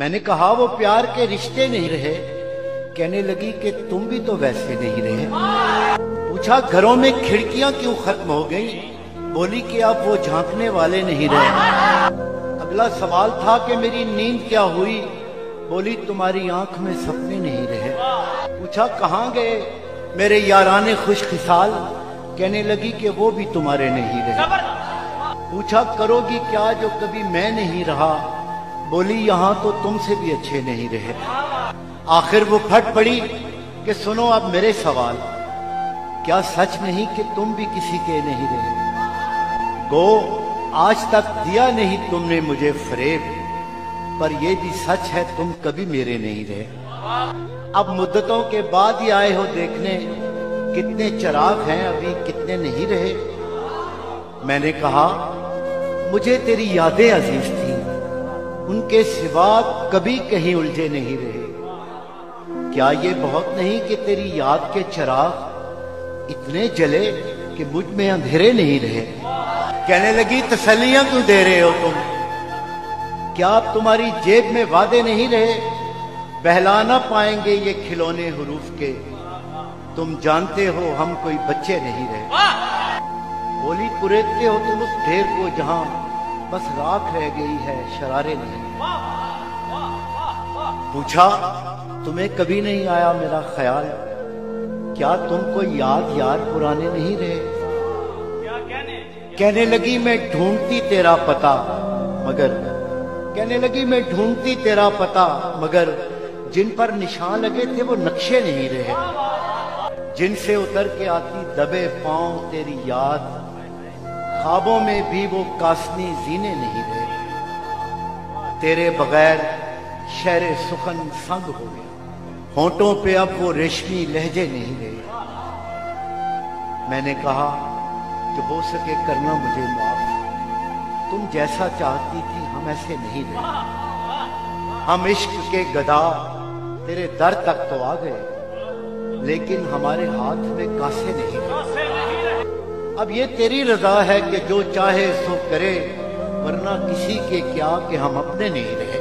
मैंने कहा, वो प्यार के रिश्ते नहीं रहे। कहने लगी कि, तुम भी तो वैसे नहीं रहे। पूछा, घरों में खिड़कियाँ क्यों खत्म हो गई? बोली कि, अब वो झांकने वाले नहीं रहे। अगला सवाल था कि, मेरी नींद क्या हुई? बोली, तुम्हारी आँख में सपने नहीं रहे। पूछा, कहाँ गए? मेरे याराने खुश खिसाल कहने लगी कि, वो भी तुम्हारे नहीं रहे। पूछा, करोगी क्या जो कभी मैं नहीं रहा? बोली, यहाँ तो तुमसे भी अच्छे नहीं रहे। आखिर वो फट पड़ी कि सुनो अब मेरे सवाल। क्या सच नहीं कि तुम भी किसी के नहीं रहे? गो, आज तक दिया नहीं तुमने मुझे फरेब, पर यह भी सच है तुम कभी मेरे नहीं रहे। अब मुद्दतों के बाद ही आए हो देखने, कितने चराग हैं अभी, कितने नहीं रहे। मैंने कहा, मुझे तेरी यादें अज़ीज़ थी उनके सिवा कभी कहीं उलझे नहीं रहे। क्या ये बहुत नहीं कि तेरी याद के चराग इतने जले कि मुझमें अंधेरे नहीं रहे? कहने लगी तसलियाँ क्यों दे रहे हो तुम? क्या अब तुम्हारी जेब में वादे नहीं रहे? बहला ना पाएँगे ये खिलौने हरूफ के। तुम जानते हो हम कोई बच्चे नहीं रहे। बोली कुरेदते हो तुम उस ढेर को जहाँ बस राख रह गई है शरारे नहीं। पूछा तुम्हें कभी नहीं आया मेरा ख्याल? क्या तुमको याद यार पुराने नहीं रहे? कहने? लगी मैं ढूंढती तेरा पता मगर कहने लगी मैं ढूंढती तेरा पता मगर जिन पर निशान लगे थे वो नक्शे नहीं रहे। जिनसे उतर के आती दबे पाँव तेरी याद ख्वाबों में भी वो कासनी जीने नहीं रहे। तेरे बगैर शहर सुखन संग हो गया। होठों पे अब वो रेशमी लहजे नहीं रहे। मैंने कहा कि हो सके करना मुझे माफ़। तुम जैसा चाहती थी, हम ऐसे नहीं रहे। हम इश्क के गदा तेरे दर तक तो आ गए, लेकिन हमारे हाथ में कासे नहीं रहे। अब ये तेरी रजा है कि जो चाहे सो करे, वरना किसी के क्या कि हम अपने नहीं रहे।